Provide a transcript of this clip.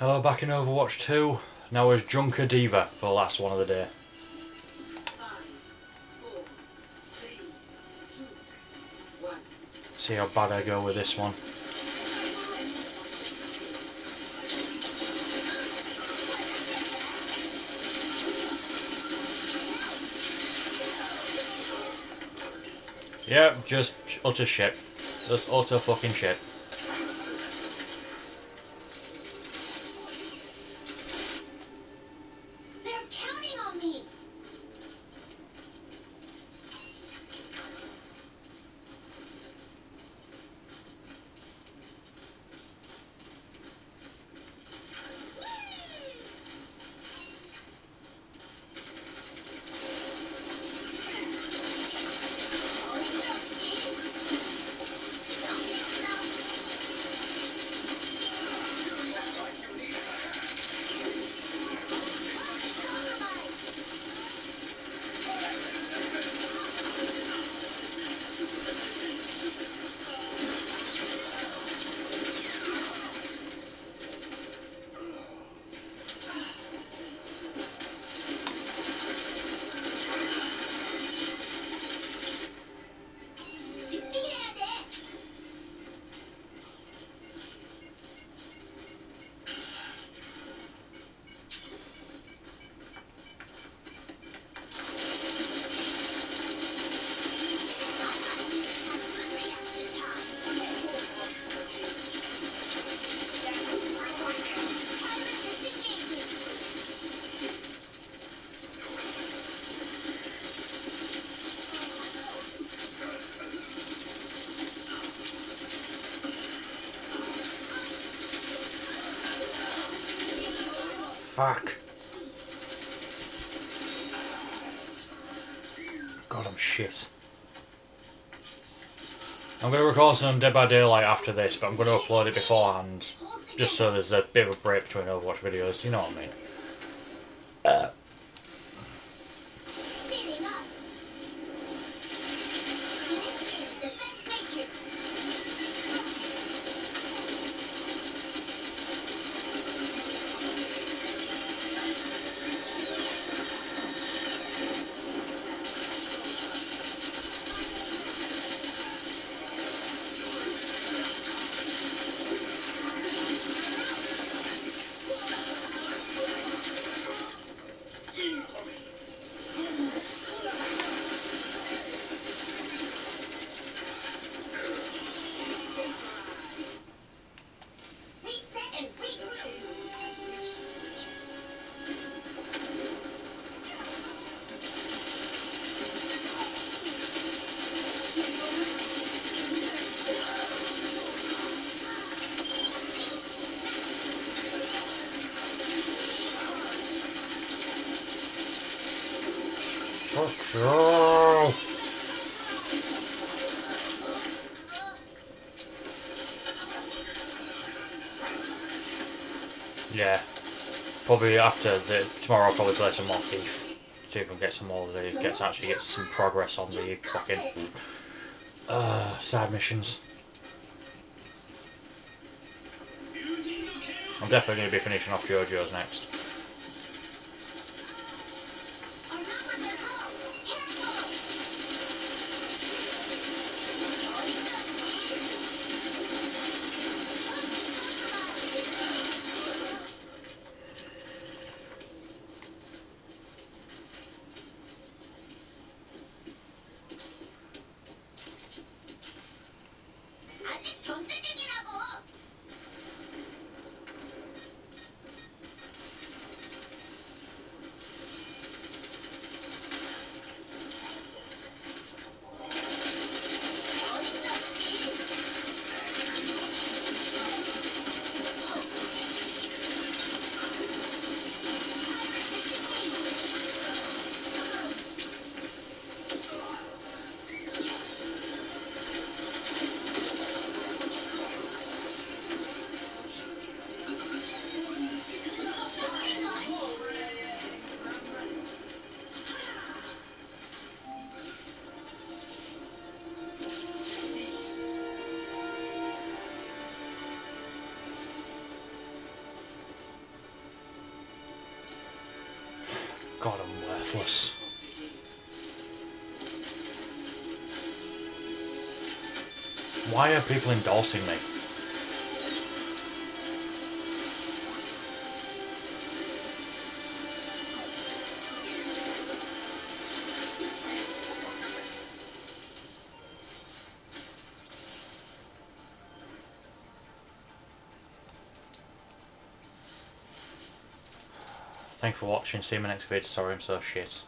Hello, back in Overwatch 2. Now as Junker D-Va for the last one of the day. See how bad I go with this one. Yep, just utter shit. Just utter fucking shit. Fuck. God, I'm shit. I'm going to record some Dead by Daylight after this, but I'm going to upload it beforehand. Just so there's a bit of a break between Overwatch videos, you know what I mean? Speeding Yeah. Probably after the tomorrow I'll probably play some more Thief. See if I get some more of the gets actually get some progress on the fucking uh, side missions. I'm definitely gonna be finishing off JoJo's next. God, I'm worthless. Why are people endorsing me? Thanks for watching. See you in my next video. Sorry I'm so shit.